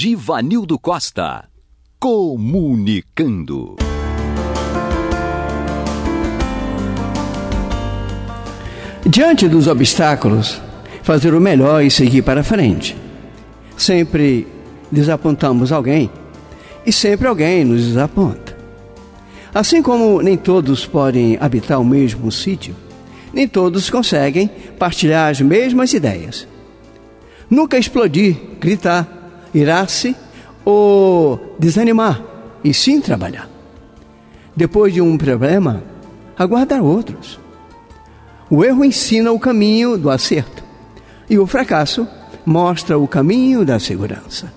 Givanildo Costa. Comunicando. Diante dos obstáculos, fazer o melhor e seguir para frente. Sempre desapontamos alguém e sempre alguém nos desaponta. Assim como nem todos podem habitar o mesmo sítio, nem todos conseguem partilhar as mesmas ideias. Nunca explodir, gritar, irar-se ou desanimar, e sim trabalhar. Depois de um problema, aguardar outros. O erro ensina o caminho do acerto e o fracasso mostra o caminho da segurança.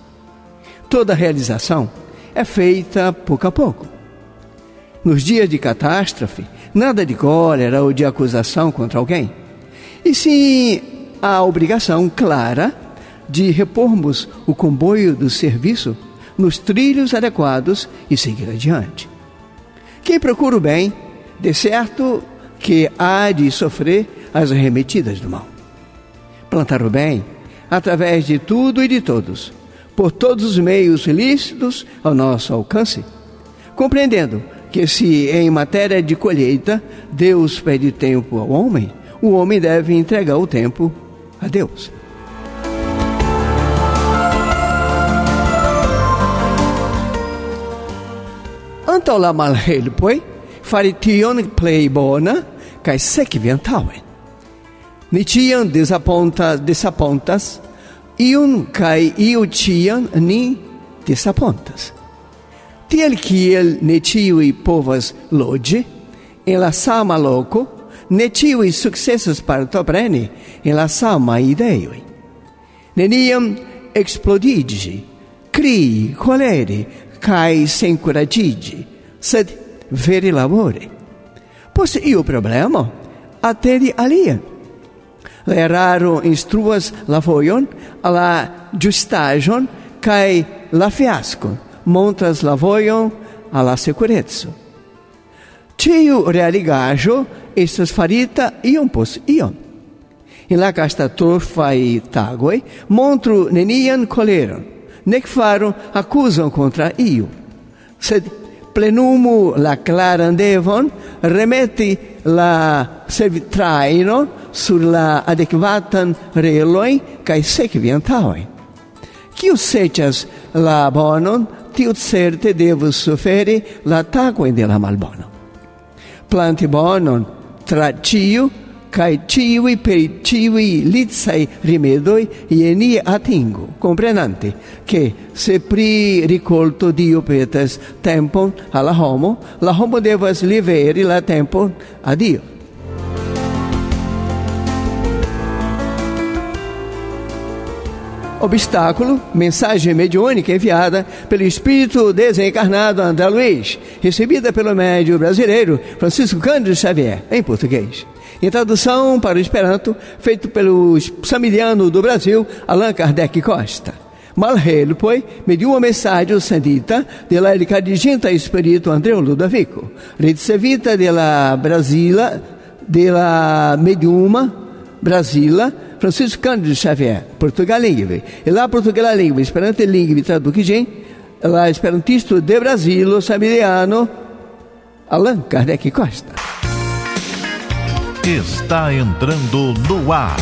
Toda realização é feita pouco a pouco. Nos dias de catástrofe, nada de cólera ou de acusação contra alguém, e sim a obrigação clara de repormos o comboio do serviço nos trilhos adequados e seguir adiante. Quem procura o bem, de certo que há de sofrer as arremetidas do mal. Plantar o bem através de tudo e de todos, por todos os meios lícitos ao nosso alcance, compreendendo que se em matéria de colheita Deus pede tempo ao homem, o homem deve entregar o tempo a Deus. Antaŭ la malhelpoj fari tion plej bona kaj sekventaŭen. Ni ĉiam desapontas, desapontas iun kaj iu ĉiam ni desapontas. Tiel kiel ne ĉiuj povas loĝi en la sama loko, ne ĉiuj sukcesas partopreni en la sama ideoj. Neniam eksplodiĝi, crii, koleri, cai sem curagigi, sed veri lavori. Pois io problema, ateri alia. La eraro instruas la voion, la justajon, cae la fiasco, montras la voion a la securezzo. Tiu realigajo estas farita iom pos iom. In la castatorfai tagoi montru nenian coleron, nec farum accusam contra iu. Sed plenumu la claran devon, remeti la servitraino sur la adequatan reloi cae sequiam taoi. Quiu setias la bonon, tiu certe devus suferi la tagoin de la malbono. Planti bonon tra cae ciui per ciui litsai rimedoi ieni atingu, comprenante che se pri ricolto Dio petas tempon alla homo, la homo devas liveri la tempon a Dio. Obstáculo, mensagem mediúnica enviada pelo Espírito desencarnado André Luiz, recebida pelo médio brasileiro Francisco Cândido Xavier, em português. Em tradução para o Esperanto, feito pelo samiliano do Brasil, Allan Kardec Costa. Malhelo, poi, me dio un messaggio sentita della Ricadiginta Spirito Andreu Ludovico, ricevita della Brasila, della Mediuma Brasila, Francisco Cândido Xavier, Portugal. E lá Portugal Língua, Esperanto Língua, traduquigem, lá Esperantisto de Brasilo, Samiliano, Allan Kardec Costa. Está entrando no ar.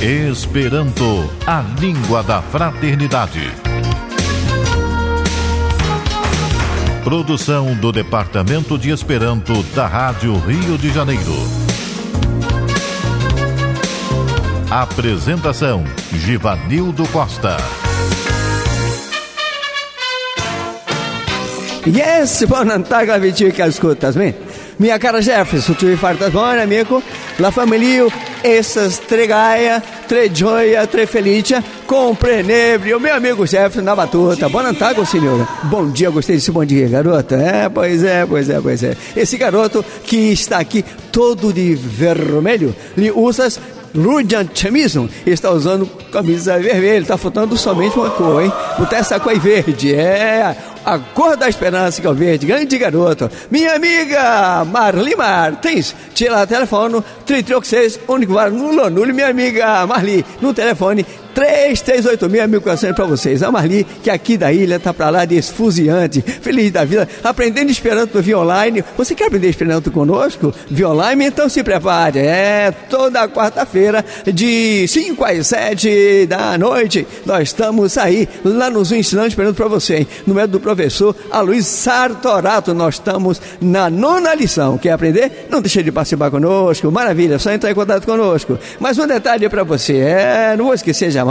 Esperanto, a língua da fraternidade. Produção do Departamento de Esperanto da Rádio Rio de Janeiro. Apresentação: Givanildo Costa. Yes, buon taga vici che ascoltas me. Mia cara Jefferson, tu fartas buona amico, la família, essas tre gaia, tre gioia, tre felicia, comprenebrio, meu amigo Jefferson na batuta. Buon tago, senhora. Bom dia, gostei desse bom dia, garota. É, pois é, pois é, pois é. Esse garoto que está aqui todo de vermelho, lhe usas Rudian Chamison está usando camisa vermelha, está faltando somente uma cor, hein? Botar essa cor verde, é a cor da esperança que é o verde, grande garoto. Minha amiga Marli Martins, tira o telefone, 336 único var nulo, nulo, minha amiga Marli, no telefone 3386 para vocês. A Marli, que aqui da ilha, tá para lá de esfuziante, feliz da vida, aprendendo Esperanto via online. Você quer aprender Esperanto conosco? Via online? Então se prepare. É toda quarta-feira, de 5 às 7 da noite, nós estamos aí, lá nos ensinando Esperanto para você, hein? no método do professor Aloysio Sartorato. Nós estamos na nona lição. Quer aprender? Não deixe de participar conosco. Maravilha, só entrar em contato conosco. Mas um detalhe para você, é, não vou esquecer jamais,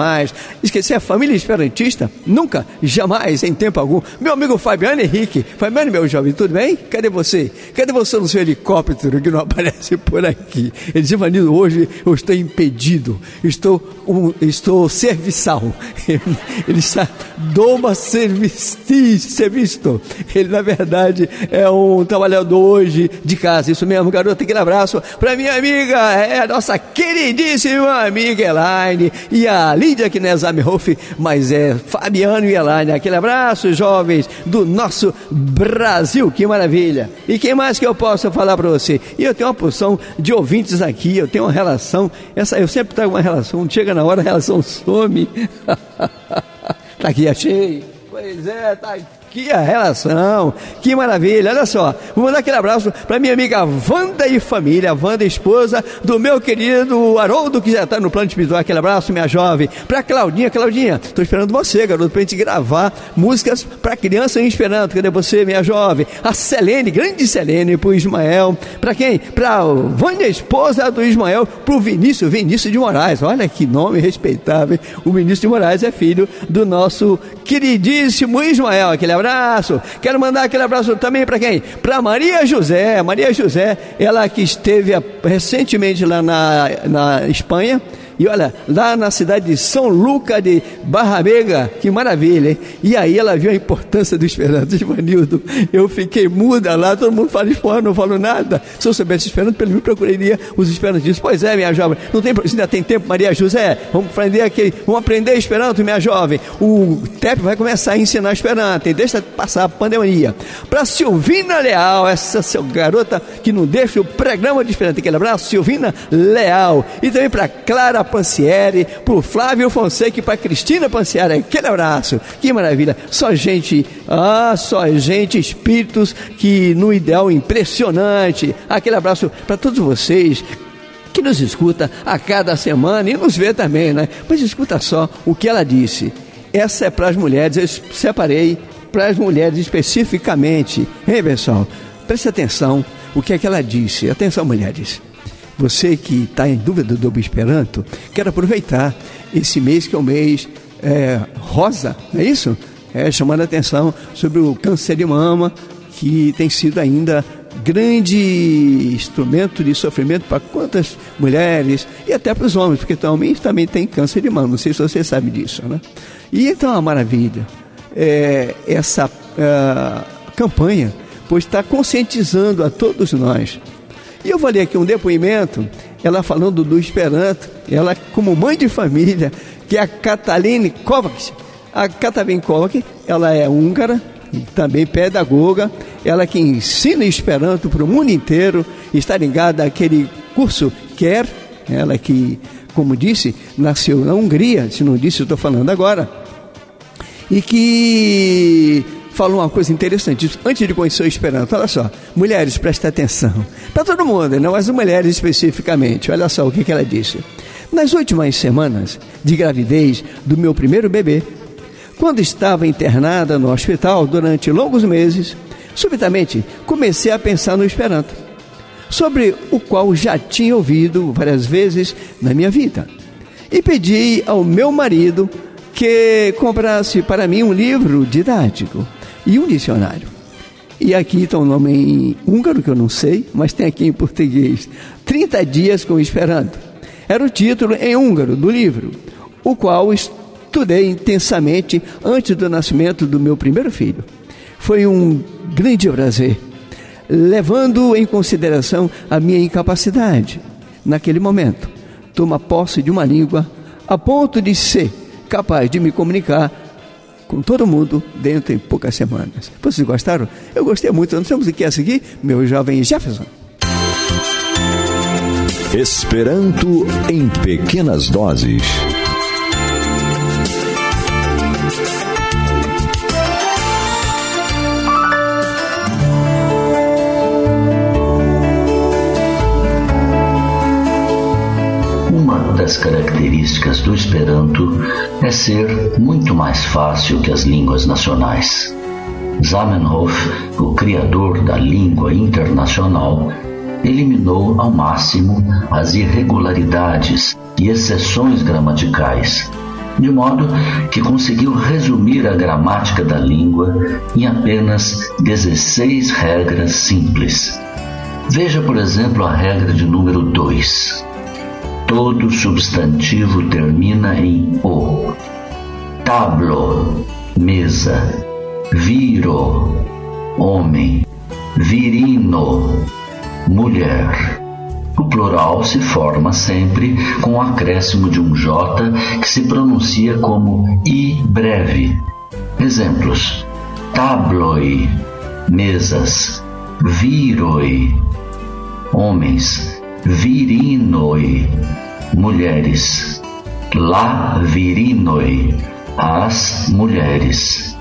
esquecer a família esperantista, nunca, jamais, em tempo algum. Meu amigo Fabiano Henrique, Fabiano, meu jovem, tudo bem? Cadê você? Cadê você no seu helicóptero que não aparece por aqui? Ele disse, Vanildo, hoje eu estou impedido, estou, um, estou serviçal. Ele, ele está doma servisti, servisto. Ele, na verdade, é um trabalhador hoje de casa. Isso mesmo, garoto. Aquele abraço para minha amiga, é a nossa queridíssima amiga Elaine e a Lídia Knesamihoff, mas é Fabiano e Elaine. Aquele abraço, jovens do nosso Brasil. Que maravilha. E quem mais que eu posso falar para você? E eu tenho uma porção de ouvintes aqui, eu tenho uma relação. Essa, eu sempre trago uma relação, chega na hora, a relação some. tá aqui, achei. Pois é, tá aqui que relação, que maravilha. Olha só, vou mandar aquele abraço para minha amiga Wanda e família, Wanda, esposa do meu querido Haroldo, que já está no plano de espiritual. Aquele abraço, minha jovem. Para Claudinha, Claudinha, estou esperando você, garoto, para gente gravar músicas para criança em esperando. Cadê você, minha jovem? A Selene, grande Selene, para o Ismael. Para quem? Para Vânia, esposa do Ismael, para o Vinícius, Vinícius de Moraes. Olha que nome respeitável. O Vinícius de Moraes é filho do nosso queridíssimo Ismael. Aquele abraço abraço. Quero mandar aquele abraço também para quem? Para Maria José. Maria José, ela que esteve recentemente lá na, na Espanha e olha, lá na cidade de São Luca de Barramega, que maravilha, hein? E aí ela viu a importância do Esperanto, Ivanildo. Eu fiquei muda lá, todo mundo fala espanhol, não falo nada. Se eu soubesse Esperanto, pelo menos procuraria os Esperantistas. Pois é, minha jovem, não tem, ainda tem tempo, Maria José, vamos aprender aqui, vamos aprender Esperanto, minha jovem. O TEP vai começar a ensinar Esperanto, e deixa passar a pandemia. Para Silvina Leal, essa seu garota que não deixa o programa de Esperanto, aquele abraço, Silvina Leal. E também para Clara Pancieri, para o Flávio Fonseca e para Cristina Pancieri. Aquele abraço, que maravilha. Só gente, ah, só gente, espíritos que no ideal impressionante. Aquele abraço para todos vocês que nos escuta a cada semana e nos vê também, né? Mas escuta só o que ela disse. Essa é para as mulheres, eu separei para as mulheres especificamente. Hein, pessoal? Preste atenção o que é que ela disse. Atenção, mulheres. Você que está em dúvida do Esperanto, quero aproveitar esse mês que é o mês é, rosa, não é isso? É, chamando a atenção sobre o câncer de mama, que tem sido ainda grande instrumento de sofrimento para quantas mulheres e até para os homens, porque também, também tem câncer de mama, não sei se você sabe disso, né? E então é a maravilha, é, essa uh, campanha, pois está conscientizando a todos nós e eu vou ler aqui um depoimento, ela falando do Esperanto, ela como mãe de família, que é a Cataline Kovacs. A Cataline Kovacs, ela é húngara, também pedagoga, ela que ensina Esperanto para o mundo inteiro, está ligada àquele curso Quer, ela que, como disse, nasceu na Hungria, se não disse, estou falando agora, e que falou uma coisa interessante. Antes de conhecer o Esperanto, olha só, mulheres, presta atenção. Para todo mundo, não as mulheres especificamente. Olha só o que, que ela disse. Nas últimas semanas de gravidez do meu primeiro bebê, quando estava internada no hospital durante longos meses, subitamente comecei a pensar no Esperanto, sobre o qual já tinha ouvido várias vezes na minha vida. E pedi ao meu marido que comprasse para mim um livro didático e um dicionário. E aqui está o um nome em húngaro, que eu não sei, mas tem aqui em português: 30 Dias com Esperanto. Era o título em húngaro do livro, o qual estudei intensamente antes do nascimento do meu primeiro filho. Foi um grande prazer, levando em consideração a minha incapacidade, naquele momento, toma posse de uma língua a ponto de ser capaz de me comunicar com todo mundo dentro em poucas semanas. Vocês gostaram? Eu gostei muito. Nós temos aqui a seguir, meu jovem Jefferson. Esperanto em pequenas doses. Ser muito mais fácil que as línguas nacionais. Zamenhof, o criador da língua internacional, eliminou ao máximo as irregularidades e exceções gramaticais, de modo que conseguiu resumir a gramática da língua em apenas 16 regras simples. Veja, por exemplo, a regra de número 2. Todo substantivo termina em o. Tablo, mesa. Viro, homem. Virino, mulher. O plural se forma sempre com o acréscimo de um J que se pronuncia como I breve. Exemplos: tabloi, mesas, viroi, homens, virinoi, mulheres, la virinoi, as mulheres.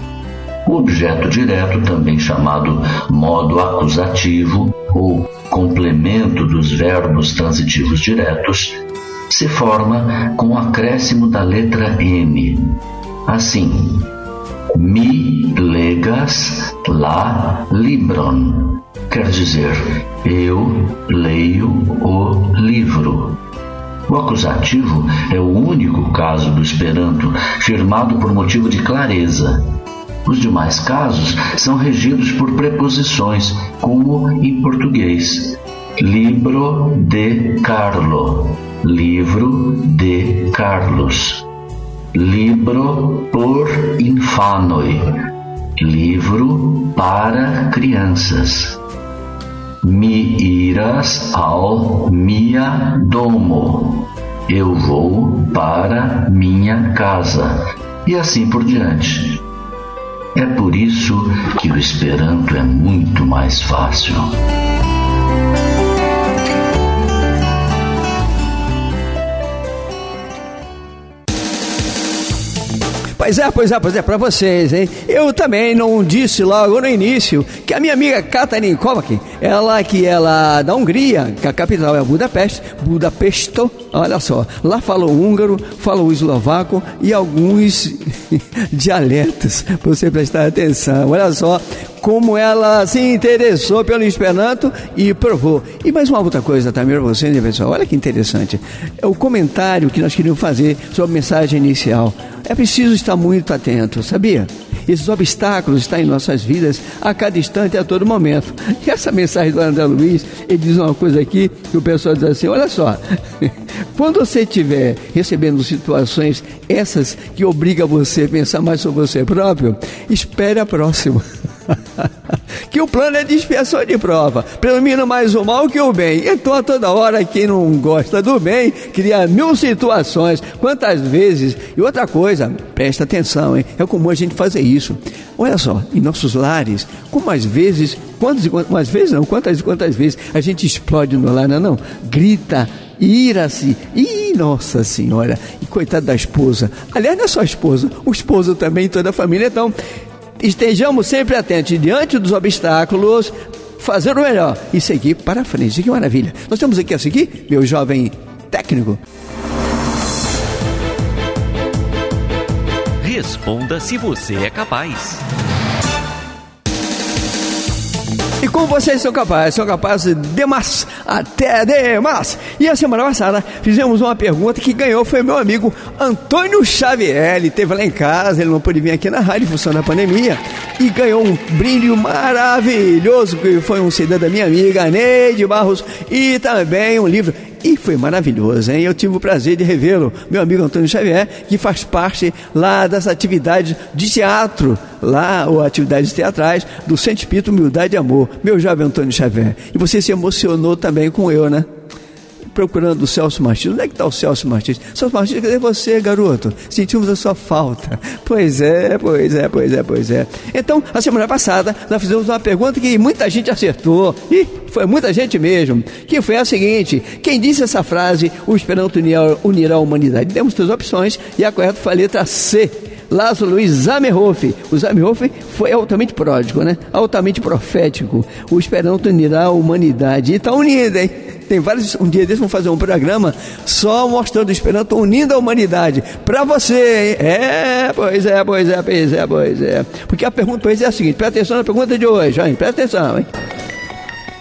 O objeto direto, também chamado modo acusativo ou complemento dos verbos transitivos diretos, se forma com o acréscimo da letra M. Assim, mi legas la libron, quer dizer, eu leio o livro. O acusativo é o único caso do Esperanto firmado por motivo de clareza os demais casos são regidos por preposições, como em português. Libro de Carlo, livro de Carlos. Libro por infanoi, livro para crianças. Mi iras ao mia domo, eu vou para minha casa, e assim por diante. É por isso que o Esperanto é muito mais fácil. Pois é, pois é, pois é, para vocês, hein? Eu também não disse logo no início que a minha amiga Katarina Kovac, ela que ela da Hungria, que a capital é Budapeste, Budapesto, olha só, lá fala o húngaro, fala o eslovaco e alguns dialetos, para você prestar atenção. Olha só como ela se interessou pelo Esperanto e provou. E mais uma outra coisa também para você, né, pessoal? Olha que interessante. É o comentário que nós queríamos fazer sobre a mensagem inicial. É preciso estar muito atento, sabia? Esses obstáculos estão em nossas vidas a cada instante, a todo momento. E essa mensagem do André Luiz, ele diz uma coisa aqui que o pessoal diz assim: olha só, quando você estiver recebendo situações essas que obrigam você a pensar mais sobre você próprio, espere a próxima. que o plano é de expiação de prova. Predomina mais o mal que o bem. Então, a toda hora, quem não gosta do bem, cria mil situações. Quantas vezes? E outra coisa, presta atenção, hein? É comum a gente fazer isso. Olha só, em nossos lares, como às vezes, quantas e quantas vezes não, quantas e quantas vezes a gente explode no lar, não, não? Grita, ira-se, e nossa senhora, e coitado da esposa. Aliás, não é só a esposa, o esposo também, toda a família. Então, estejamos sempre atentos diante dos obstáculos, fazer o melhor e seguir para frente. Que maravilha! Nós temos aqui a seguir, meu jovem técnico. Responda se você é capaz. Como vocês são capazes? São capazes de mais, até de mais. E a semana passada fizemos uma pergunta que ganhou foi meu amigo Antônio Xavier. Ele esteve lá em casa, ele não pôde vir aqui na rádio função da pandemia. E ganhou um brinde maravilhoso, que foi um CD da minha amiga Neide Barros e também um livro. E foi maravilhoso, hein? Eu tive o prazer de revê-lo, meu amigo Antônio Xavier, que faz parte lá das atividades de teatro, lá, ou atividades teatrais, do Centro Espírito Humildade e Amor, meu jovem Antônio Xavier. E você se emocionou também com eu, né? Procurando o Celso Martins. Onde é que está o Celso Martins? Celso Martins, cadê você, garoto? Sentimos a sua falta. Pois é, pois é, pois é, pois é. Então, a semana passada, nós fizemos uma pergunta que muita gente acertou. E foi muita gente mesmo. Que foi a seguinte: quem disse essa frase, o Esperanto unirá a humanidade? Demos três opções e a correta foi a letra C. Lázaro Luiz Zamenhof. O Zamenhof foi altamente pródigo, né? Altamente profético. O Esperanto unirá a humanidade. E está unindo, hein? Tem vários. Um dia desses vamos fazer um programa só mostrando o Esperanto unindo a humanidade. Para você, hein? É, pois é, pois é, pois é, pois é. Porque a pergunta pois é a seguinte: presta atenção na pergunta de hoje, hein? Presta atenção, hein?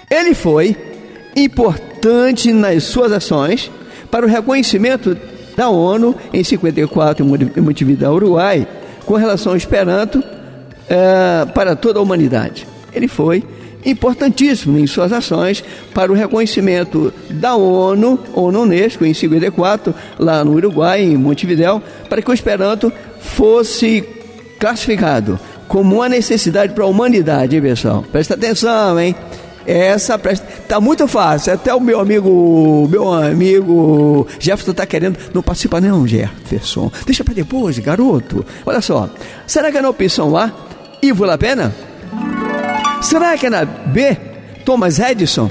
Ele foi importante nas suas ações para o reconhecimento da ONU em 54 em Montevideo, Uruguai, com relação ao Esperanto é, para toda a humanidade. Ele foi importantíssimo em suas ações para o reconhecimento da ONU, ONU Unesco, em 54, lá no Uruguai, em Montevideo, para que o Esperanto fosse classificado como uma necessidade para a humanidade, hein, pessoal? Presta atenção, hein? Essa presta. Tá muito fácil. Até o meu amigo, meu amigo Jefferson tá querendo. Não participa, não, Jefferson. Deixa para depois, garoto. Olha só. Será que é na opção A, Ivo Lapena? Será que é na B, Thomas Edison?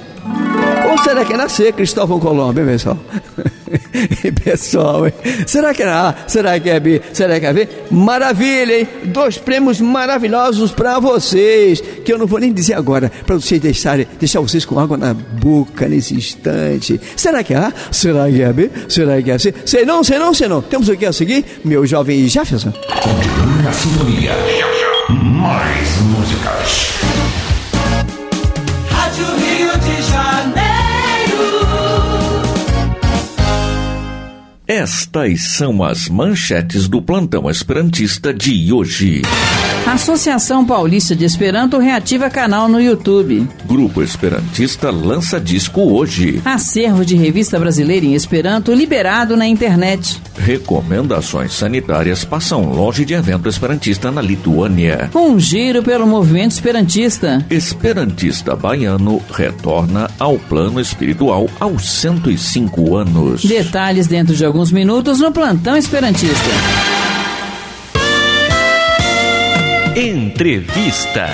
Ou será que é na C, Cristóvão Colombo, hein, pessoal? pessoal, hein? será que é A? Será que é B? Será que é B? Maravilha, hein? Dois prêmios maravilhosos para vocês, que eu não vou nem dizer agora, para vocês deixarem, deixar vocês com água na boca nesse instante. Será que é A? Será que é B? Será que é C? Sei não, sei não, sei não. Temos o que a seguir, meu jovem Jefferson? Na sintonia. Mais músicas. Estas são as manchetes do plantão esperantista de hoje. Associação Paulista de Esperanto reativa canal no YouTube. Grupo Esperantista lança disco hoje. Acervo de revista brasileira em Esperanto liberado na internet. Recomendações sanitárias passam longe de evento esperantista na Lituânia. Um giro pelo movimento esperantista. Esperantista baiano retorna ao plano espiritual aos 105 anos. Detalhes dentro de alguns minutos no plantão esperantista. Entrevista.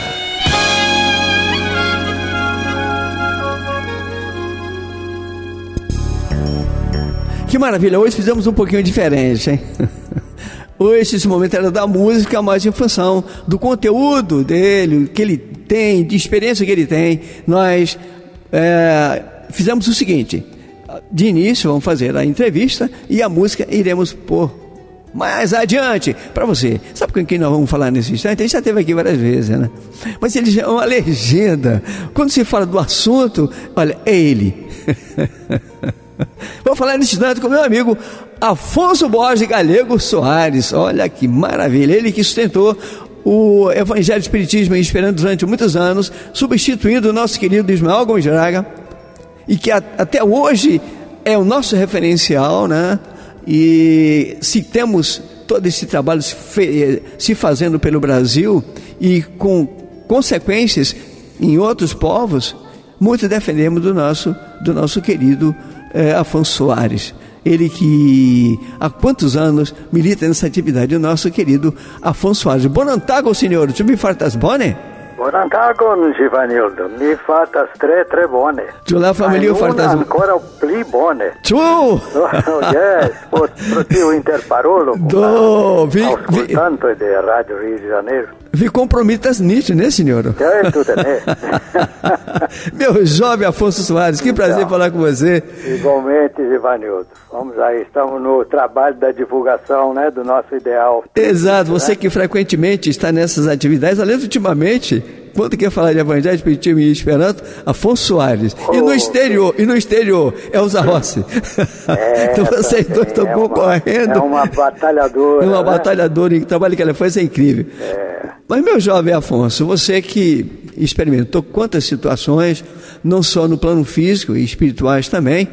Que maravilha, hoje fizemos um pouquinho diferente, hein? Hoje esse momento era da música, mas em função do conteúdo dele, que ele tem, de experiência que ele tem, nós é, fizemos o seguinte: de início vamos fazer a entrevista e a música iremos pôr mais adiante para você. Sabe com quem nós vamos falar nesse instante? Ele já esteve aqui várias vezes, né? Mas ele já é uma legenda. Quando se fala do assunto, olha, é ele. Vou falar nesse instante com meu amigo Afonso Borges Galego Soares. Olha que maravilha. Ele que sustentou o Evangelho do Espiritismo em Esperando durante muitos anos, substituindo o nosso querido Ismael Gomes e que a, até hoje é o nosso referencial, né? E se temos todo esse trabalho se, fe, se fazendo pelo Brasil e com consequências em outros povos, muito defendemos do nosso, do nosso querido eh, Afonso Soares. Ele que há quantos anos milita nessa atividade, o nosso querido Afonso Soares. Bonantago, senhor, tu me fartas bone? Buonantagon, Givanildo. Mi fatas tre, tre bone. Tu la familia fartas ancora pli bone. Tu! Oh, yes, pro, tio interparolo. Do, vi, Ascoltante de Radio Rio de Janeiro. Vi compromitas nisso, né, senhor? É, tudo né? Meu jovem Afonso Soares, que prazer falar com você. Igualmente, Givanildo. Vamos aí, estamos no trabalho da divulgação, né, do nosso ideal. Exato, você né? que frequentemente está nessas atividades, aliás, ultimamente, quando quer falar de Evangelho Espiritismo e Esperanto, Afonso Soares. E no Oh, exterior, e no exterior, Elza Rossi. É, então vocês dois estão é uma- concorrendo. É uma batalhadora. É uma né? batalhadora e o trabalho que ela faz é incrível. Mas, meu jovem Afonso, você que experimentou quantas situações, não só no plano físico e espirituais também,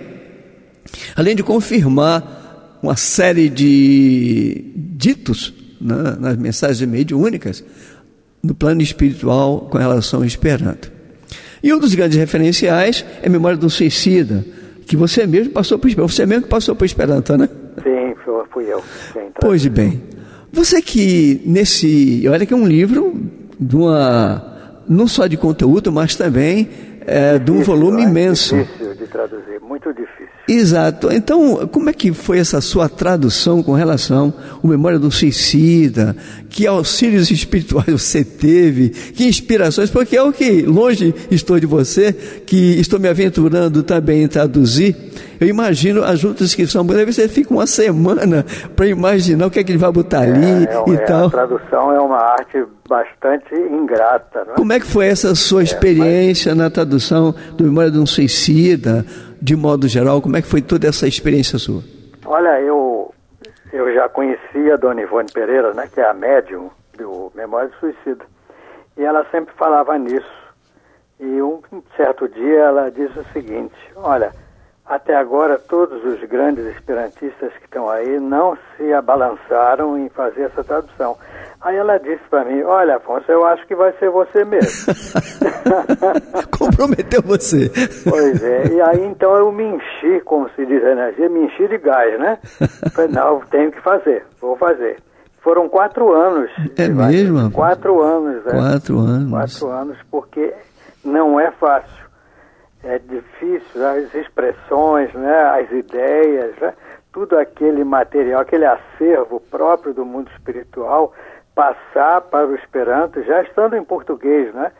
além de confirmar uma série de ditos né, nas mensagens mediúnicas no plano espiritual com relação ao Esperanto. E um dos grandes referenciais é a memória do suicida, que você mesmo passou por Esperanto. Você mesmo que passou por Esperanto, né? Sim, fui- eu. Sim, Pois bem, você que nesse, olha que é um livro de uma, não só de conteúdo, mas também é, de um volume né? imenso. Difícil de traduzir, muito difícil. Exato. Então, como é que foi essa sua tradução com relação à memória do suicida? Que auxílios espirituais você teve? Que inspirações? Porque é o que, longe estou de você, que estou me aventurando também em traduzir. Eu imagino as juntas que são, muitas vezes você fica uma semana para imaginar o que é que ele vai botar ali É, é, e é, tal. A tradução é uma arte bastante ingrata. É? Como é que foi essa sua experiência na tradução do Memória de um Suicida, de modo geral? Como é que foi toda essa experiência sua? Olha, eu, eu já conhecia a Dona Ivone Pereira, né, que é a médium do Memória do Suicida. E ela sempre falava nisso. E um certo dia ela disse o seguinte: Olha, até agora todos os grandes esperantistas que estão aí não se abalançaram em fazer essa tradução. Aí ela disse para mim: Olha, Afonso, eu acho que vai ser você mesmo. Comprometeu você. Pois é, e aí então eu me enchi, como se diz a energia, me enchi de gás, né? Falei, não, eu tenho que fazer, vou fazer. Foram quatro anos. É mesmo? Quatro anos, né? Quatro anos. Quatro anos, porque não é fácil. É difícil, as expressões, né? as ideias, né? tudo aquele material, aquele acervo próprio do mundo espiritual, passar para o Esperanto, já estando em português, né?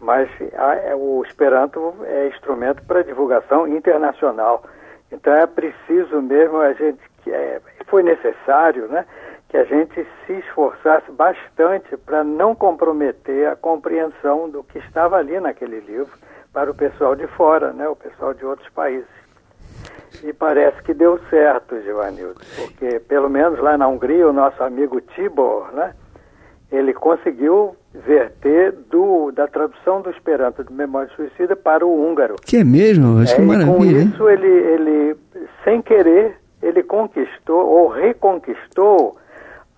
Mas a- é- o Esperanto é instrumento para divulgação internacional. Então é preciso mesmo a gente, é, foi necessário, né? Que a gente se esforçasse bastante para não comprometer a compreensão do que estava ali naquele livro para o pessoal de fora, né? O pessoal de outros países. E parece que deu certo, Givanildo, porque pelo menos lá na Hungria, o nosso amigo Tibor, né? Ele conseguiu verter do, da tradução do Esperanto do Memória Suicida para o húngaro. Que é mesmo? Acho que É, e com maravilha, hein? isso ele, ele, sem querer, ele conquistou ou reconquistou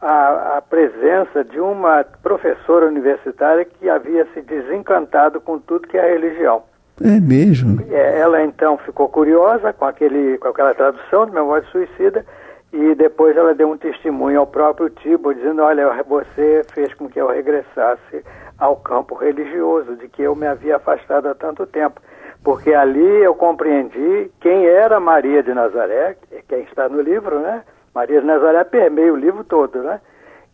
a, a presença de uma professora universitária que havia se desencantado com tudo que é religião. É mesmo. É, Ela então ficou curiosa com, aquele, com aquela tradução do Memória de Suicida e depois ela deu um testemunho ao próprio Tibo, dizendo, olha, você fez com que eu regressasse ao campo religioso, de que eu me havia afastado há tanto tempo. Porque ali eu compreendi quem era Maria de Nazaré, quem está no livro, né? Maria de Nazaré permeia o livro todo, né?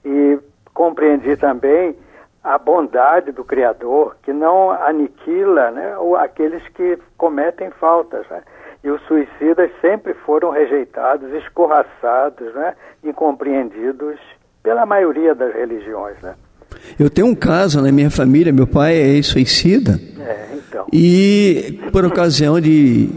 E compreendi também a bondade do Criador, que não aniquila né, aqueles que cometem faltas. Né? E os suicidas sempre foram rejeitados, escorraçados, né, incompreendidos pela maioria das religiões. Né? Eu tenho um caso na minha família, meu pai é suicida. É, então. E por ocasião de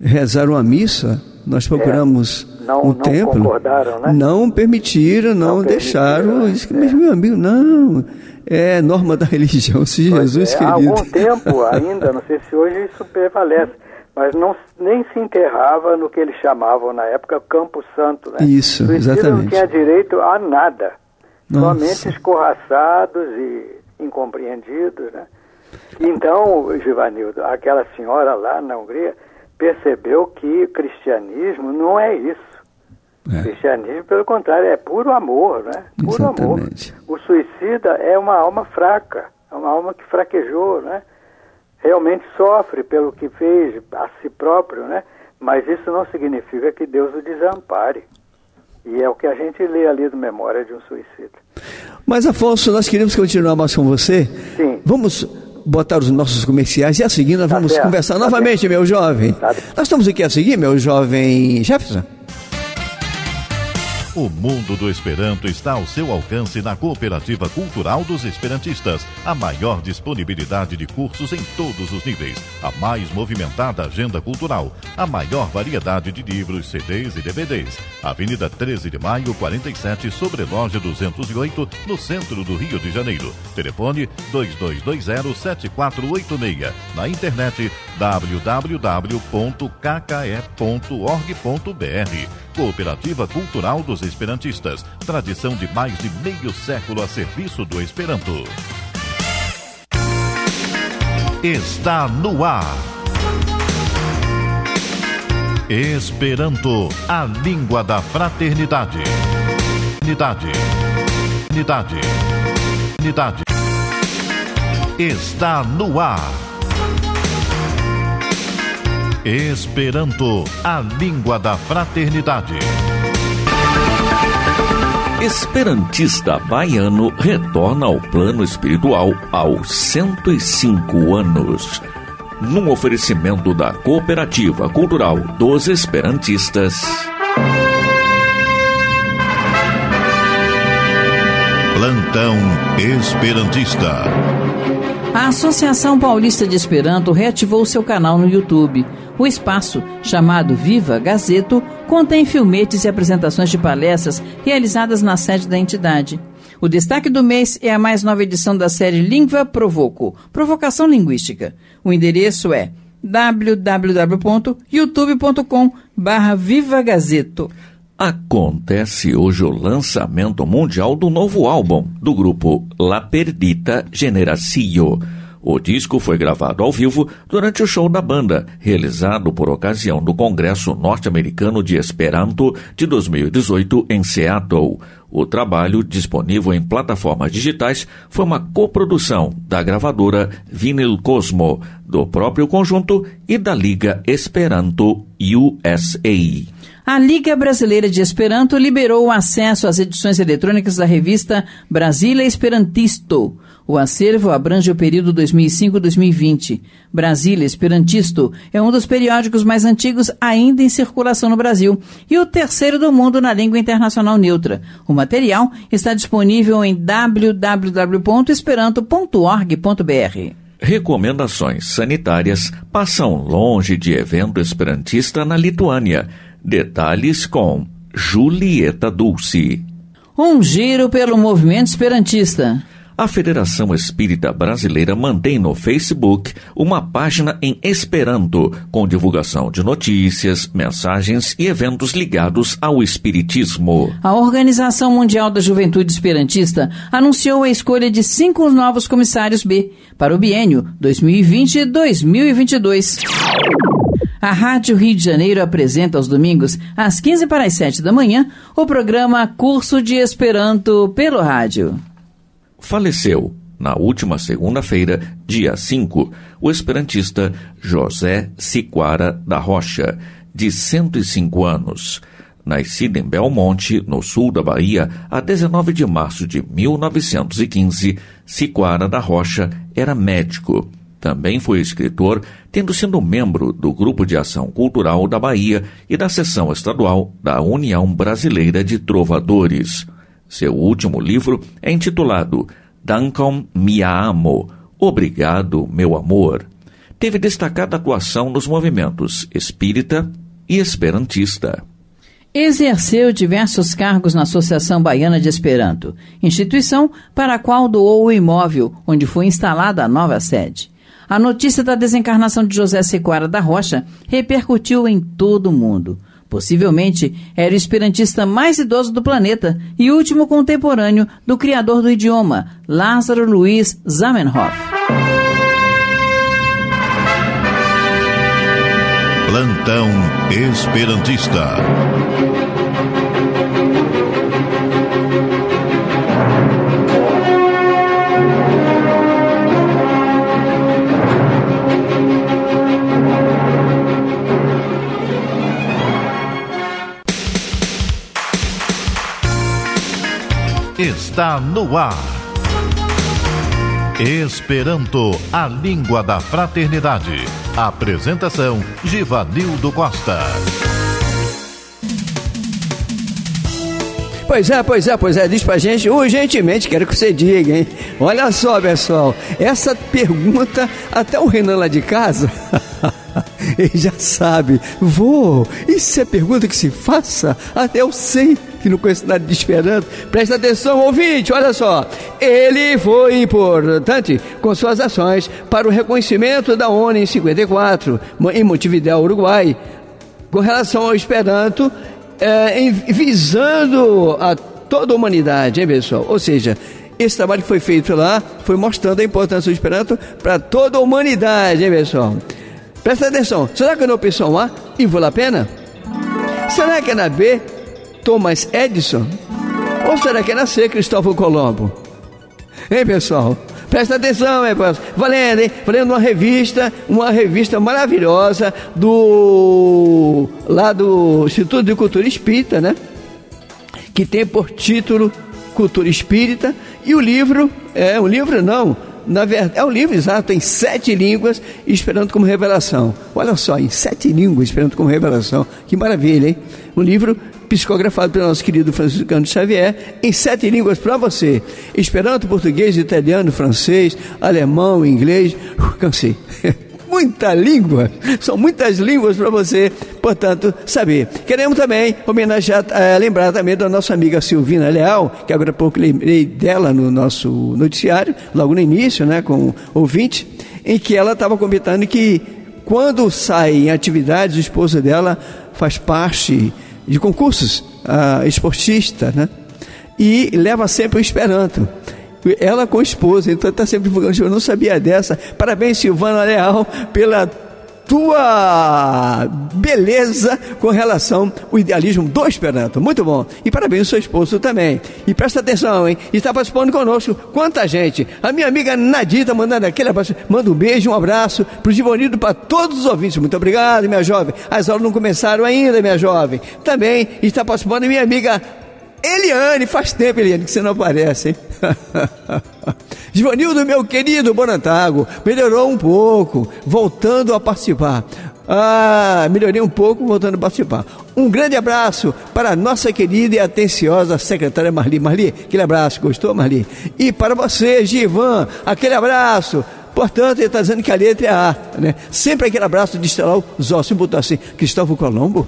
rezar uma missa, nós procuramos É. Não- um não templo. concordaram, né? Não permitiram, não, Não deixaram. permitiram, Eu disse, Mas meu amigo, não. É norma da religião, se Jesus é, há querido. algum tempo ainda, não sei se hoje isso prevalece, mas não, nem se enterrava no que eles chamavam na época Campo Santo. Né? Isso, Suicida exatamente. não tinha direito a nada, Nossa. somente escorraçados e incompreendidos. Né? Então, Givanildo, aquela senhora lá na Hungria percebeu que cristianismo não é isso. É. Cristianismo, pelo contrário, é puro amor, né? Puro Exatamente. amor. O suicida é uma alma fraca, é uma alma que fraquejou, né? Realmente sofre pelo que fez a si próprio, né? Mas isso não significa que Deus o desampare. E é o que a gente lê ali do Memória de um Suicida. Mas Afonso, nós queremos continuar mais com você. Sim. Vamos botar os nossos comerciais e a seguir nós Tá vamos certo, conversar tá novamente, meu jovem. Tá. Nós estamos aqui a seguir, meu jovem Jefferson. O mundo do Esperanto está ao seu alcance na Cooperativa Cultural dos Esperantistas. A maior disponibilidade de cursos em todos os níveis. A mais movimentada agenda cultural. A maior variedade de livros, CDs e DVDs. Avenida 13 de Maio, 47, sobre loja 208, no centro do Rio de Janeiro. Telefone 2220-7486. Na internet www.kke.org.br. Cooperativa Cultural dos Esperantistas. Tradição de mais de meio século a serviço do Esperanto. Está no ar. Esperanto, a língua da fraternidade. Unidade. Unidade. Unidade. Está no ar. Esperanto, a língua da fraternidade. Esperantista baiano retorna ao plano espiritual aos 105 anos. Num oferecimento da Cooperativa Cultural dos Esperantistas. Plantão Esperantista. A Associação Paulista de Esperanto reativou seu canal no YouTube. O espaço, chamado Viva Gazeto, contém filmetes e apresentações de palestras realizadas na sede da entidade. O destaque do mês é a mais nova edição da série Língua Provoco, Provocação Linguística. O endereço é www.youtube.com barra Viva Gazeto. Acontece hoje o lançamento mundial do novo álbum do grupo La Perdita Generacio. O disco foi gravado ao vivo durante o show da banda, realizado por ocasião do Congresso Norte-Americano de Esperanto de 2018 em Seattle. O trabalho, disponível em plataformas digitais, foi uma coprodução da gravadora Vinyl Cosmo, do próprio conjunto e da Liga Esperanto USA. A Liga Brasileira de Esperanto liberou o acesso às edições eletrônicas da revista Brasília Esperantisto. O acervo abrange o período 2005-2020. Brasília Esperantisto é um dos periódicos mais antigos ainda em circulação no Brasil e o terceiro do mundo na língua internacional neutra. O material está disponível em www.esperanto.org.br. Recomendações sanitárias passam longe de evento esperantista na Lituânia. Detalhes com Julieta Dulce. Um giro pelo movimento esperantista. A Federação Espírita Brasileira mantém no Facebook uma página em Esperanto, com divulgação de notícias, mensagens e eventos ligados ao Espiritismo. A Organização Mundial da Juventude Esperantista anunciou a escolha de cinco novos comissários B para o biênio 2020-2022. A Rádio Rio de Janeiro apresenta aos domingos, às 15 para as 7 da manhã, o programa Curso de Esperanto pelo Rádio. Faleceu, na última segunda-feira, dia 5, o esperantista José Siquara da Rocha, de 105 anos. Nascido em Belmonte, no sul da Bahia, a 19 de março de 1915, Siquara da Rocha era médico também foi escritor, tendo sido membro do Grupo de Ação Cultural da Bahia e da seção estadual da União Brasileira de Trovadores. Seu último livro é intitulado Duncan Me Amo Obrigado, meu amor. Teve destacada atuação nos movimentos espírita e esperantista. Exerceu diversos cargos na Associação Baiana de Esperanto, instituição para a qual doou o imóvel onde foi instalada a nova sede. A notícia da desencarnação de José Sequara da Rocha repercutiu em todo o mundo. Possivelmente era o esperantista mais idoso do planeta e último contemporâneo do criador do idioma, Lázaro Luiz Zamenhof. Plantão Esperantista. Está no ar. Esperanto, a língua da fraternidade. Apresentação: Givanildo Costa. Pois é, pois é, pois é, diz pra gente, urgentemente, quero que você diga, hein? Olha só, pessoal, essa pergunta, até o Renan lá de casa, ele já sabe, vô, isso é pergunta que se faça? Até eu sei que não conhece nada de Esperanto. Presta atenção, ouvinte, olha só. Ele foi importante com suas ações para o reconhecimento da ONU em 54, em Montevideo, Uruguai, com relação ao Esperanto, é, visando a toda a humanidade, hein, pessoal? Ou seja, esse trabalho que foi feito lá foi mostrando a importância do Esperanto para toda a humanidade, hein, pessoal? Presta atenção, será que é na opção A, Ivo La Pena? Será que é na B, Thomas Edison? Ou será que é nascer Cristóvão Colombo? Hein, pessoal? Presta atenção, é, valendo, hein? Valendo uma revista, uma revista maravilhosa do lá do Instituto de Cultura Espírita, né? Que tem por título Cultura Espírita e o livro é um livro não, na verdade, é um livro exato, em sete línguas, esperando como revelação. Olha só, em sete línguas, esperando como revelação. Que maravilha, hein? Um livro psicografado pelo nosso querido Franciscano Xavier, em sete línguas para você: Esperanto, português, italiano, francês, alemão, inglês. Uh, cansei. muita língua, são muitas línguas para você, portanto, saber. Queremos também homenagear, é, lembrar também da nossa amiga Silvina Leal, que agora há pouco lembrei dela no nosso noticiário, logo no início, né, com ouvinte, em que ela estava comentando que quando sai em atividades, o esposo dela faz parte de concursos uh, esportista, né? E leva sempre o Esperanto. Ela com o esposo, então está sempre divulgando. Eu não sabia dessa. Parabéns, Silvana Leal, pela tua beleza com relação ao idealismo do Esperanto. Muito bom. E parabéns ao seu esposo também. E presta atenção, hein? Está participando conosco. Quanta gente. A minha amiga Nadita mandando aquele abraço. Manda um beijo, um abraço para o Givonido, para todos os ouvintes. Muito obrigado, minha jovem. As aulas não começaram ainda, minha jovem. Também está participando minha amiga Eliane, faz tempo, Eliane, que você não aparece, hein? Givanildo, meu querido Bonantago, melhorou um pouco, voltando a participar. Ah, melhorei um pouco, voltando a participar. Um grande abraço para a nossa querida e atenciosa secretária Marli. Marli, aquele abraço, gostou, Marli? E para você, Givan, aquele abraço. Portanto, ele está dizendo que a letra é A, né? Sempre aquele abraço de estelar os ossos e botar assim, Cristóvão Colombo?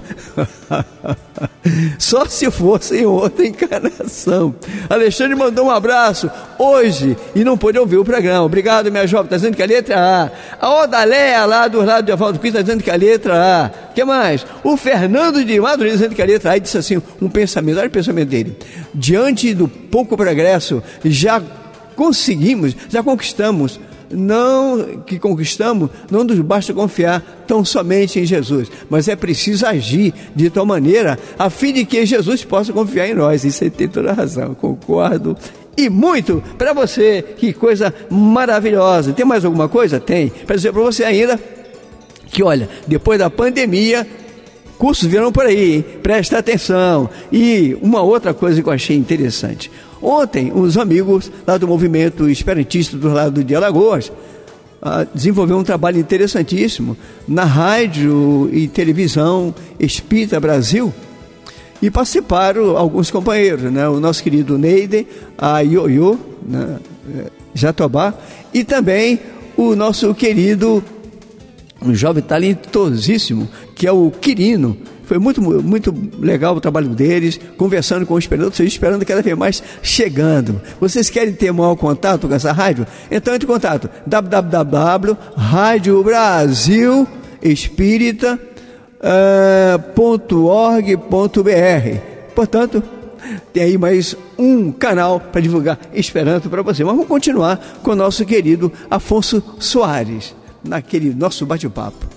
Só se fosse em outra encarnação. Alexandre mandou um abraço hoje e não pôde ouvir o programa. Obrigado, minha jovem. Está dizendo que a letra é A. A Odaléa, lá do lado de Avaldo Pinto, está dizendo que a letra é A. O que mais? O Fernando de Madureira tá dizendo que a letra A. E disse assim: um pensamento, olha o pensamento dele. Diante do pouco progresso, já conseguimos, já conquistamos não que conquistamos, não nos basta confiar tão somente em Jesus, mas é preciso agir de tal maneira a fim de que Jesus possa confiar em nós. Isso aí tem toda a razão, concordo. E muito para você, que coisa maravilhosa. Tem mais alguma coisa? Tem. Para dizer para você ainda que, olha, depois da pandemia, cursos virão por aí, hein? presta atenção. E uma outra coisa que eu achei interessante. Ontem, os amigos lá do movimento esperantista do lado de Alagoas ah, desenvolveram um trabalho interessantíssimo na rádio e televisão Espírita Brasil e participaram alguns companheiros, né? o nosso querido Neide, a Ioiô, né? Eh, Jatobá, e também o nosso querido, um jovem talentosíssimo, que é o Quirino, foi muito, muito legal o trabalho deles, conversando com os esperando, vocês esperando cada vez mais chegando. Vocês querem ter maior contato com essa rádio? Então entre em contato www.radiobrasilespírita.org.br Portanto, tem aí mais um canal para divulgar Esperanto para você. Mas vamos continuar com o nosso querido Afonso Soares, naquele nosso bate-papo.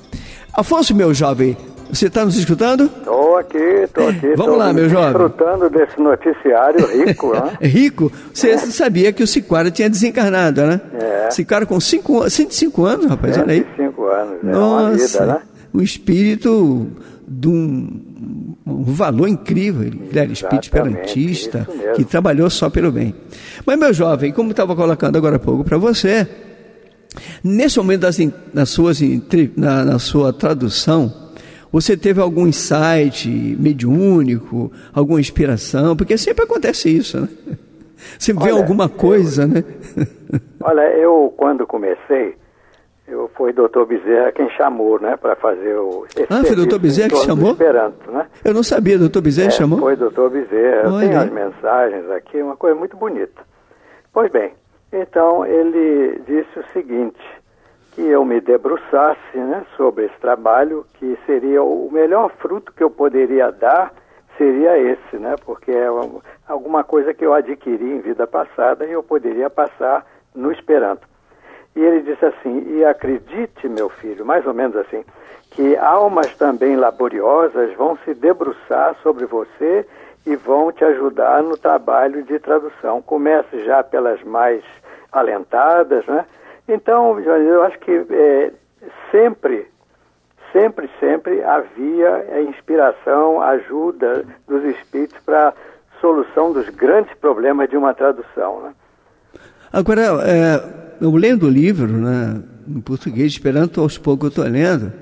Afonso, meu jovem, você está nos escutando? Estou aqui, estou aqui. Vamos tô lá, meu jovem. Desfrutando desse noticiário rico, né? rico? Você é. sabia que o Siquara tinha desencarnado, né? É. Siquara com cinco, 105 anos, rapaz, olha aí. 105 anos, é Nossa, vida, né? um espírito de um, um valor incrível. Ele era espírito esperantista, que trabalhou só pelo bem. Mas, meu jovem, como estava colocando agora há pouco para você, nesse momento das, nas suas, na, na sua tradução, você teve algum insight mediúnico, alguma inspiração? Porque sempre acontece isso, né? Você vê alguma coisa, eu, né? Olha, eu quando comecei, eu foi doutor Bezerra quem chamou, né, para fazer o. Ah, foi doutor Bezerra que chamou? Esperanto, né? Eu não sabia, doutor Bezerra é, chamou? Foi doutor Bezerra. Eu tenho as mensagens aqui, uma coisa muito bonita. Pois bem, então ele disse o seguinte: que eu me debruçasse né, sobre esse trabalho, que seria o melhor fruto que eu poderia dar seria esse, né? Porque é alguma coisa que eu adquiri em vida passada e eu poderia passar no Esperanto. E ele disse assim: E acredite, meu filho, mais ou menos assim, que almas também laboriosas vão se debruçar sobre você e vão te ajudar no trabalho de tradução. Comece já pelas mais alentadas, né? Então, eu acho que é, sempre, sempre, sempre havia a inspiração, ajuda dos espíritos para solução dos grandes problemas de uma tradução, né? Agora, é, eu lendo o livro, né, em português, esperando aos poucos eu estou lendo,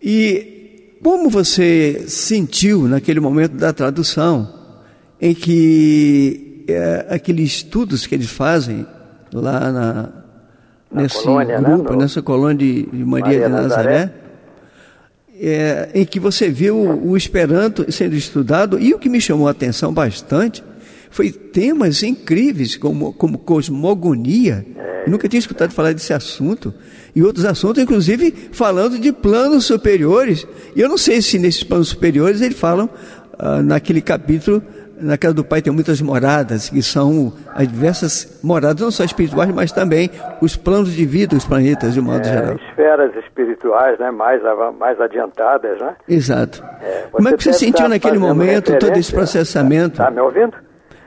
e como você sentiu naquele momento da tradução, em que é, aqueles estudos que eles fazem lá Na nesse colônia, né, grupo, no- nessa colônia de, de Maria, Maria de Nazaré, Nazaré. é, em que você viu o Esperanto sendo estudado, e o que me chamou a atenção bastante foi temas incríveis, como, como cosmogonia. Eu nunca tinha escutado falar desse assunto. E outros assuntos, inclusive falando de planos superiores. E eu não sei se nesses planos superiores eles falam, ah, naquele capítulo, na casa do Pai tem muitas moradas, que são as diversas moradas, não só espirituais, mas também os planos de vida dos planetas, de um modo É, geral. esferas espirituais, né? Mais, mais adiantadas, né? Exato. Como é que você sentiu estar naquele momento todo esse processamento? Tá me ouvindo?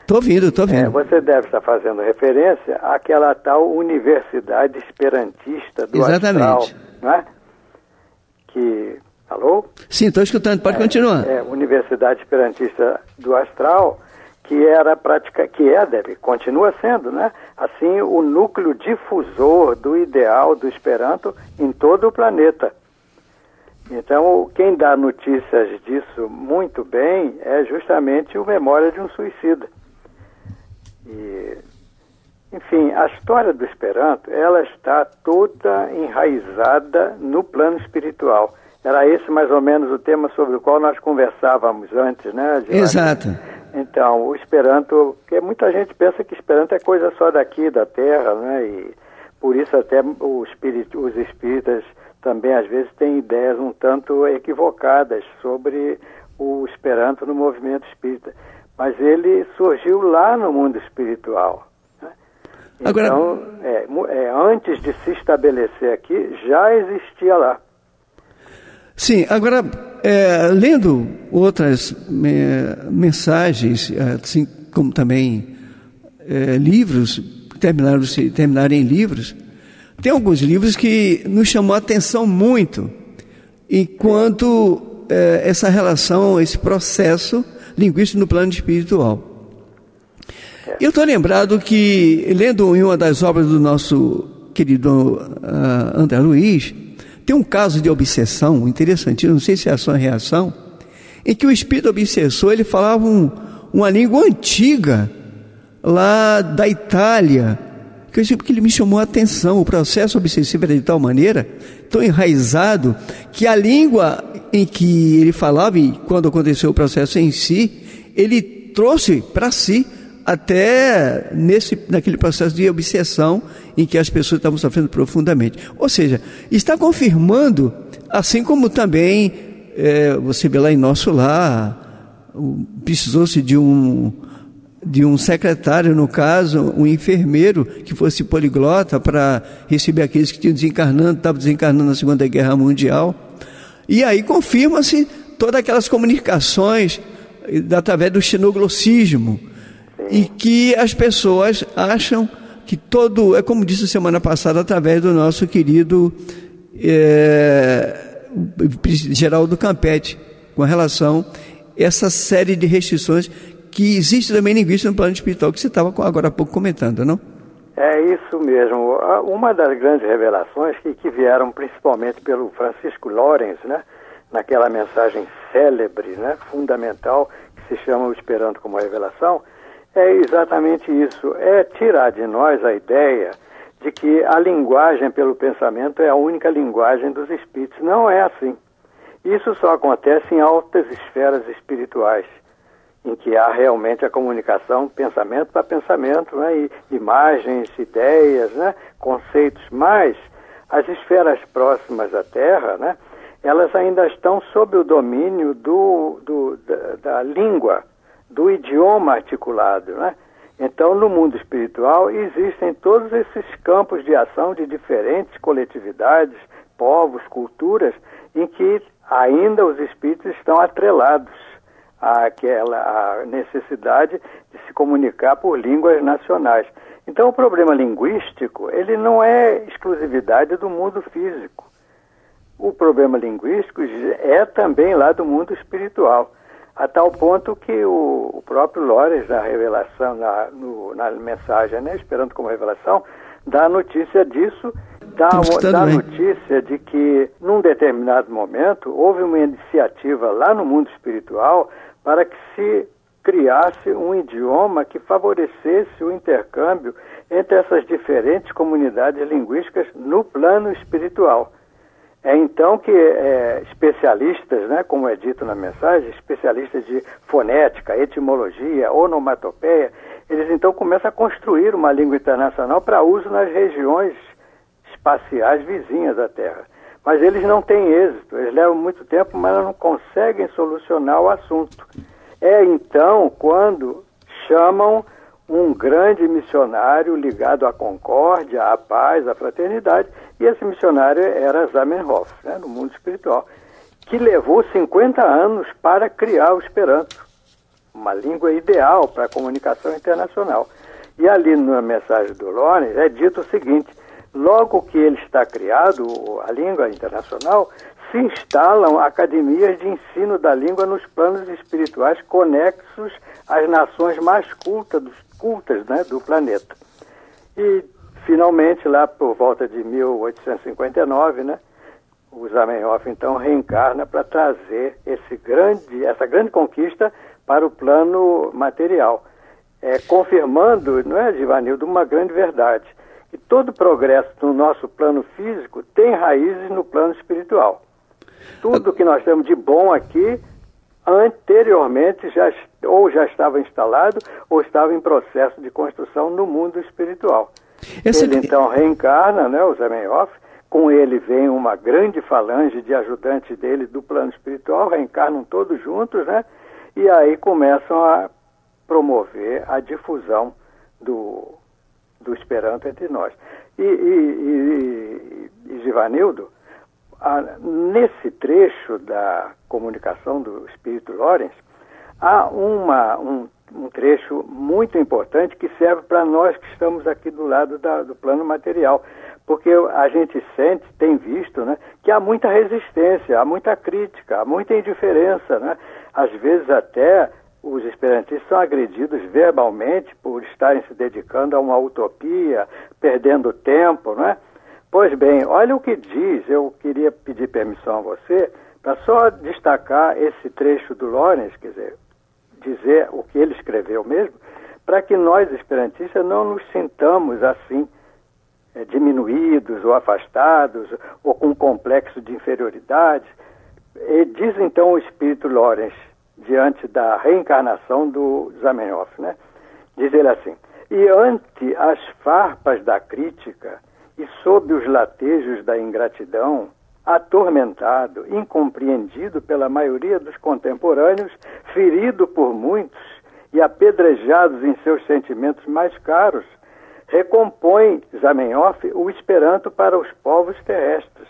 Tô ouvindo, É, ouvindo. você deve estar fazendo referência àquela tal Universidade Esperantista do Exatamente. Astral, né? Que, alô? Sim, estou escutando, pode continuar. É, Universidade Esperantista do Astral, que era prática, que é, deve, continua sendo, né? Assim, o núcleo difusor do ideal do Esperanto em todo o planeta. Então, quem dá notícias disso muito bem é justamente o Memória de um Suicida. E, enfim, a história do Esperanto, ela está toda enraizada no plano espiritual. Era esse mais ou menos o tema sobre o qual nós conversávamos antes, né? Gilmar? Exato. Então, o Esperanto, porque muita gente pensa que Esperanto é coisa só daqui, da Terra, né? E por isso até o espírito, os espíritas também às vezes têm ideias um tanto equivocadas sobre o Esperanto no movimento espírita. Mas ele surgiu lá no mundo espiritual. né? Agora- Então, é, mu- é, antes de se estabelecer aqui, já existia lá. Sim, agora, é, lendo outras é, mensagens, assim como também é, livros, terminaram, se terminaram em livros, tem alguns livros que nos chamou a atenção muito, enquanto é, essa relação, esse processo linguístico no plano espiritual. Eu estou lembrado que, lendo em uma das obras do nosso querido ah, André Luiz, tem um caso de obsessão interessantíssimo, não sei se é a sua reação, em que o espírito obsessor ele falava um- uma língua antiga lá da Itália, que, eu- que ele me chamou a atenção. O processo obsessivo era de tal maneira, tão enraizado, que a língua em que ele falava, e quando aconteceu o processo em si, ele trouxe para si até nesse, naquele processo de obsessão em que as pessoas estavam sofrendo profundamente. Ou seja, está confirmando, assim como também é, você vê lá em nosso lar, precisou-se de um de um secretário, no caso, um enfermeiro que fosse poliglota para receber aqueles que tinham desencarnando, estavam desencarnando na Segunda Guerra Mundial. E aí confirma-se todas aquelas comunicações através do xenoglossismo, e que as pessoas acham que todo, é como disse semana passada, através do nosso querido eh, Geraldo Campetti, com relação a essa série de restrições que existe também linguística no plano espiritual, que você estava agora há pouco comentando, não? É isso mesmo. Uma das grandes revelações que, que vieram principalmente pelo Francisco Lorenz, né? naquela mensagem célebre, né? fundamental, que se chama o Esperanto como Revelação, é exatamente isso. É tirar de nós a ideia de que a linguagem pelo pensamento é a única linguagem dos espíritos. Não é assim. Isso só acontece em altas esferas espirituais em que há realmente a comunicação pensamento para pensamento, né? e imagens, ideias, né? conceitos, mas as esferas próximas à Terra, né? elas ainda estão sob o domínio do, do- da, da língua, do idioma articulado. Né? Então, no mundo espiritual, existem todos esses campos de ação de diferentes coletividades, povos, culturas, em que ainda os espíritos estão atrelados àquela à necessidade de se comunicar por línguas nacionais. Então, o problema linguístico, ele não é exclusividade do mundo físico. O problema linguístico é também lá do mundo espiritual, a tal ponto que o, o próprio Lores, na revelação, na, no, na mensagem, né, esperando como revelação, dá notícia disso, dá, dá notícia de que, num determinado momento, houve uma iniciativa lá no mundo espiritual para que se criasse um idioma que favorecesse o intercâmbio entre essas diferentes comunidades linguísticas no plano espiritual. É então que é, especialistas, né, como é dito na mensagem, especialistas de fonética, etimologia, onomatopeia, eles então começam a construir uma língua internacional para uso nas regiões espaciais vizinhas da Terra. Mas eles não têm êxito, eles levam muito tempo, mas não conseguem solucionar o assunto. É então quando chamam um grande missionário ligado à concórdia, à paz, à fraternidade, e esse missionário era Zamenhof, né, no mundo espiritual, que levou 50 anos para criar o Esperanto, uma língua ideal para a comunicação internacional. E ali na mensagem do Lorenz é dito o seguinte: logo que ele está criado, a língua internacional, se instalam academias de ensino da língua nos planos espirituais conexos às nações mais cultas, cultas né, do planeta. E, finalmente, lá por volta de 1859, né, o Zamenhof, então, reencarna para trazer esse grande, essa grande conquista para o plano material, é, confirmando, não é, Givanildo, uma grande verdade, que todo progresso no nosso plano físico tem raízes no plano espiritual. Tudo que nós temos de bom aqui, anteriormente já ou já estava instalado ou estava em processo de construção no mundo espiritual. Esse... Ele então reencarna, né, o Zamenhof, com ele vem uma grande falange de ajudantes dele do plano espiritual, reencarnam todos juntos, né? E aí começam a promover a difusão do, do Esperanto entre nós. E, e, e, e Givanildo, ah, nesse trecho da comunicação do Espírito Lorenz, há uma, um, um, trecho muito importante que serve para nós que estamos aqui do lado da, do plano material, porque a gente sente, tem visto, né, que há muita resistência, há muita crítica, há muita indiferença, né? Às vezes até os esperantistas são agredidos verbalmente por estarem se dedicando a uma utopia, perdendo tempo, né? Pois bem, olha o que diz, eu queria pedir permissão a você para só destacar esse trecho do Lorenz, quer dizer, dizer o que ele escreveu mesmo, para que nós esperantistas não nos sintamos assim é, diminuídos ou afastados ou com um complexo de inferioridade. E diz então o espírito Lorenz diante da reencarnação do Zamenhof, né? Diz ele assim: "E ante as farpas da crítica, e sob os latejos da ingratidão, atormentado, incompreendido pela maioria dos contemporâneos, ferido por muitos e apedrejados em seus sentimentos mais caros, recompõe Zamenhof o esperanto para os povos terrestres,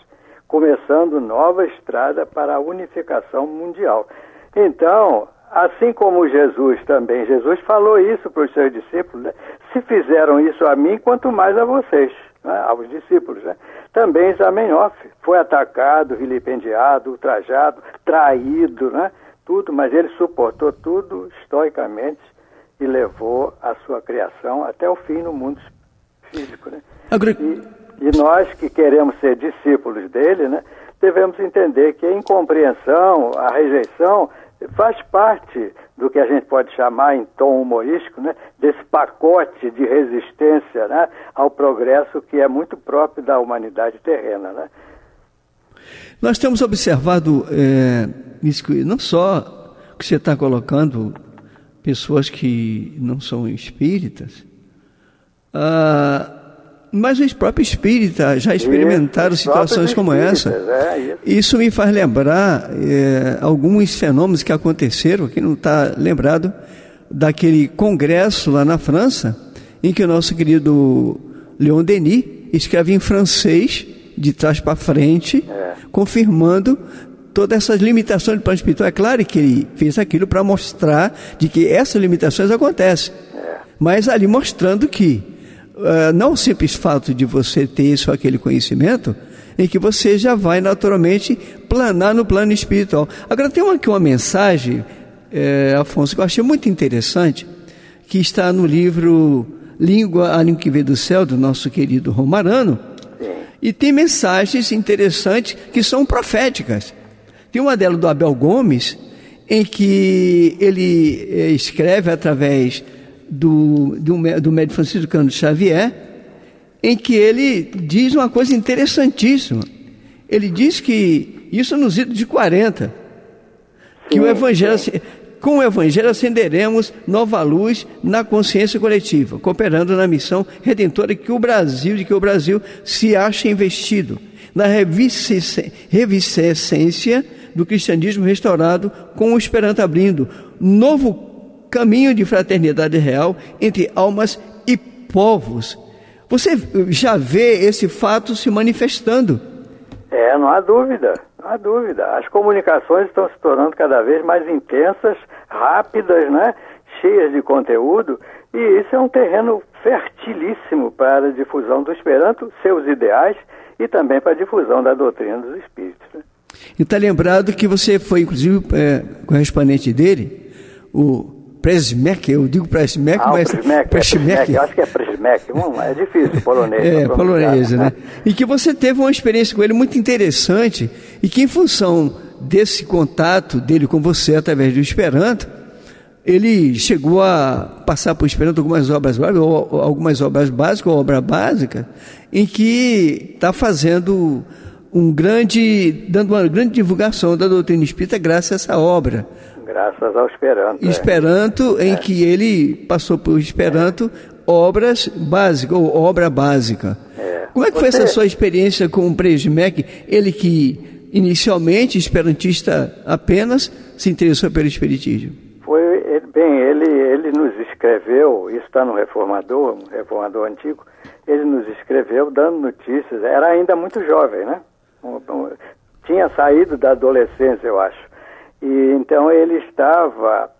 começando nova estrada para a unificação mundial. Então, assim como Jesus também, Jesus falou isso para os seus discípulos, né? se fizeram isso a mim, quanto mais a vocês né, aos discípulos. Né? Também Zamenhof foi atacado, vilipendiado, ultrajado, traído, né? tudo, mas ele suportou tudo estoicamente e levou a sua criação até o fim no mundo físico. Né? E, e nós que queremos ser discípulos dele, né, devemos entender que a incompreensão, a rejeição, faz parte do que a gente pode chamar em tom humorístico, né, desse pacote de resistência né, ao progresso que é muito próprio da humanidade terrena. Né? Nós temos observado é, isso, não só que você está colocando pessoas que não são espíritas, ah, mas os próprios espíritas já experimentaram isso, situações como essa. É, isso. isso. me faz lembrar é, alguns fenômenos que aconteceram, que não está lembrado, daquele congresso lá na França, em que o nosso querido Leon Denis escreve em francês, de trás para frente, é. confirmando todas essas limitações do plano espiritual. É claro que ele fez aquilo para mostrar de que essas limitações acontecem. É. Mas ali mostrando que uh, não o simples fato de você ter isso, aquele conhecimento, em que você já vai naturalmente planar no plano espiritual. Agora tem aqui uma mensagem, é, Afonso, que eu achei muito interessante, que está no livro Língua, a Língua que Veio do Céu, do nosso querido Romarano, e tem mensagens interessantes que são proféticas. Tem uma delas do Abel Gomes, em que ele é, escreve através do, do, do médico Francisco Cano Xavier, em que ele diz uma coisa interessantíssima. Ele diz que, isso nos idos de 40, que o Evangelho, com o Evangelho acenderemos nova luz na consciência coletiva, cooperando na missão redentora que o Brasil, de que o Brasil se acha investido, na reviscência do cristianismo restaurado com o Esperanto abrindo novo caminho de fraternidade real entre almas e povos. Você já vê esse fato se manifestando? É, não há dúvida, não há dúvida. As comunicações estão se tornando cada vez mais intensas, rápidas, né? cheias de conteúdo, e isso é um terreno fertilíssimo para a difusão do Esperanto, seus ideais, e também para a difusão da doutrina dos espíritos. Né? E está lembrado que você foi, inclusive, é, correspondente dele, o Presmek, eu digo Presmek, ah, mas. Presmek. É acho que é Presmek, é difícil, polonês. É, polonês, né? E que você teve uma experiência com ele muito interessante e que, em função desse contato dele com você através do Esperanto, ele chegou a passar por Esperanto algumas obras básicas, ou algumas obras básicas, ou obra básica, em que está fazendo um grande, dando uma grande divulgação da doutrina espírita graças a essa obra. Graças ao Esperanto. É. Esperanto, é. em é. que ele passou por Esperanto obras básicas, ou obra básica. É. Como é que Você... foi essa sua experiência com o Presmec? Ele que inicialmente, esperantista apenas, se interessou pelo Espiritismo. Foi, bem, ele, ele nos escreveu, isso está no Reformador, um Reformador antigo, ele nos escreveu dando notícias, era ainda muito jovem, né? tinha saído da adolescência, eu acho. E então ele estava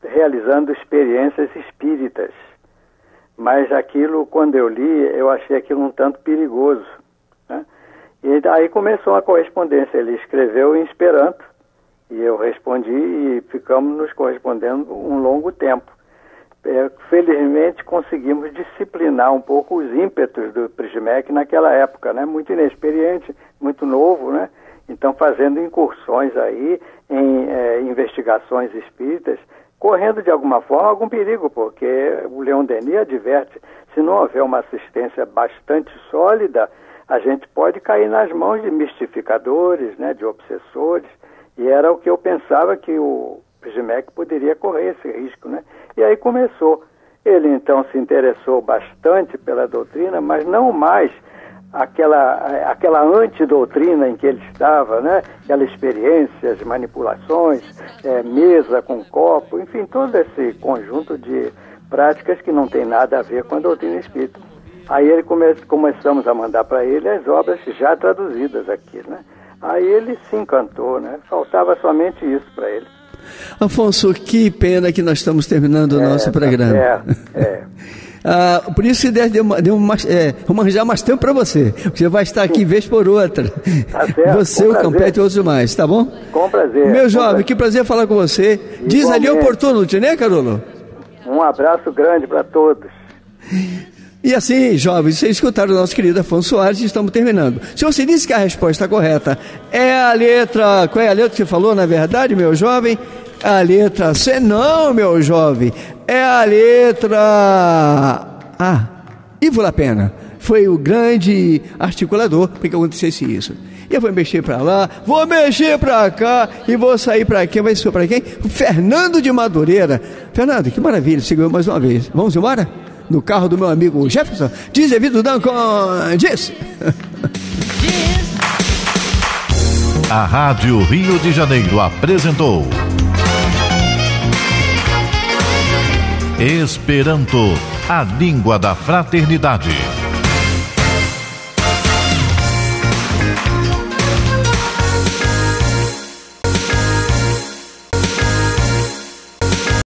realizando experiências espíritas. Mas aquilo, quando eu li, eu achei aquilo um tanto perigoso. Né? E aí começou a correspondência. Ele escreveu em Esperanto e eu respondi e ficamos nos correspondendo um longo tempo. É, felizmente conseguimos disciplinar um pouco os ímpetos do Prismec naquela época, né? Muito inexperiente, muito novo, né? Então fazendo incursões aí em é, investigações espíritas, correndo de alguma forma algum perigo, porque o Leon Denis adverte, se não houver uma assistência bastante sólida, a gente pode cair nas mãos de mistificadores, né, de obsessores, e era o que eu pensava que o Prismec poderia correr esse risco, né? E aí começou. Ele então se interessou bastante pela doutrina, mas não mais aquela, aquela antidoutrina em que ele estava, né? Aquelas experiências, manipulações, é, mesa com copo, enfim, todo esse conjunto de práticas que não tem nada a ver com a doutrina espírita. Aí ele come, começamos a mandar para ele as obras já traduzidas aqui, né? Aí ele se encantou, né? Faltava somente isso para ele. Afonso, que pena que nós estamos terminando o é, nosso programa. É, é. Ah, por isso que deu, deu mais, é, vamos arranjar mais tempo para você. Você vai estar aqui vez por outra. Tá certo, você, o Campete e outros mais, tá bom? Com prazer. Meu jovem, prazer. que prazer falar com você. Igualmente. Diz ali oportuno, né, Carolo? Um abraço grande para todos. E assim, jovens, vocês escutaram o nosso querido Afonso Soares e estamos terminando. Se você disse que a resposta correta é a letra. Qual é a letra que você falou, na verdade, meu jovem? A letra C. Não, meu jovem. É a letra A. Ivo Lapena foi o grande articulador para que acontecesse isso. E eu vou mexer para lá, vou mexer para cá e vou sair para quem? Vai ser para quem? Fernando de Madureira. Fernando, que maravilha, seguiu mais uma vez. Vamos embora? no carro do meu amigo Jefferson. Diz Evito Dancon, diz. A Rádio Rio de Janeiro apresentou Esperanto, a língua da fraternidade.